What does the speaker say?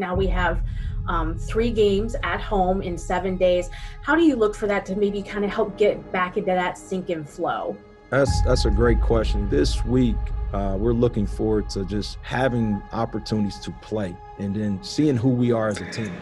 Now we have um, three games at home in seven days. How do you look for that to maybe kind of help get back into that sync and flow? That's that's a great question. This week, uh, we're looking forward to just having opportunities to play and then seeing who we are as a team.